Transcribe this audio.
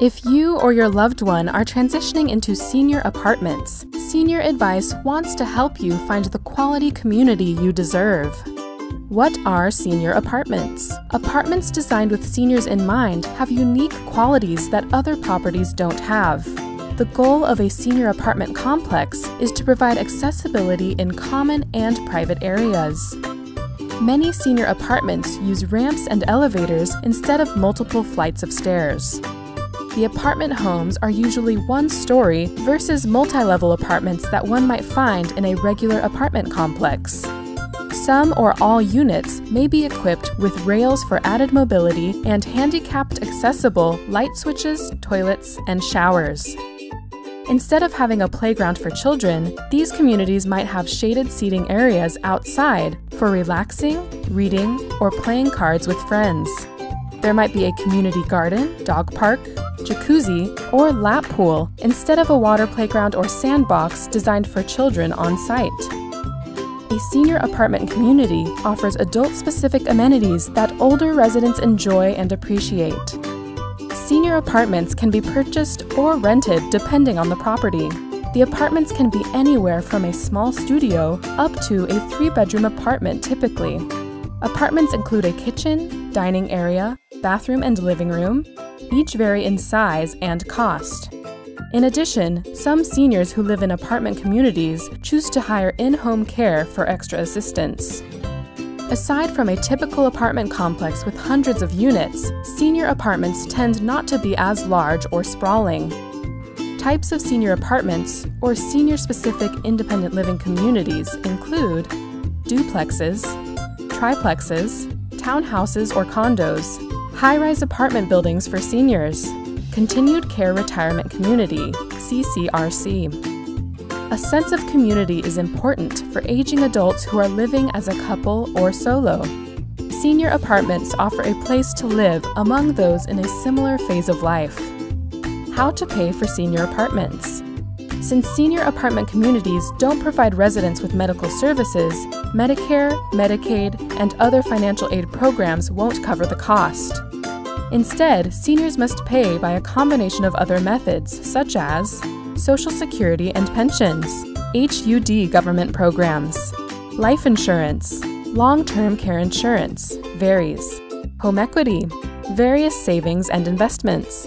If you or your loved one are transitioning into senior apartments, Senior Advice wants to help you find the quality community you deserve. What are senior apartments? Apartments designed with seniors in mind have unique qualities that other properties don't have. The goal of a senior apartment complex is to provide accessibility in common and private areas. Many senior apartments use ramps and elevators instead of multiple flights of stairs. The apartment homes are usually one story versus multi level apartments that one might find in a regular apartment complex. Some or all units may be equipped with rails for added mobility and handicapped accessible light switches, toilets, and showers. Instead of having a playground for children, these communities might have shaded seating areas outside for relaxing, reading, or playing cards with friends. There might be a community garden, dog park, jacuzzi, or lap pool instead of a water playground or sandbox designed for children on site. A senior apartment community offers adult specific amenities that older residents enjoy and appreciate. Senior apartments can be purchased or rented depending on the property. The apartments can be anywhere from a small studio up to a three bedroom apartment typically. Apartments include a kitchen, dining area, bathroom, and living room. Each vary in size and cost. In addition, some seniors who live in apartment communities choose to hire in home care for extra assistance. Aside from a typical apartment complex with hundreds of units, senior apartments tend not to be as large or sprawling. Types of senior apartments, or senior specific independent living communities, include duplexes, triplexes, townhouses or condos, high rise apartment buildings for seniors, Continued Care Retirement Community, CCRC. A sense of community is important for aging adults who are living as a couple or solo. Senior apartments offer a place to live among those in a similar phase of life. How to pay for senior apartments. Since senior apartment communities don't provide residents with medical services, Medicare, Medicaid, and other financial aid programs won't cover the cost. Instead, seniors must pay by a combination of other methods, such as Social Security and pensions, HUD government programs, life insurance, long term care insurance varies, home equity, various savings and investments,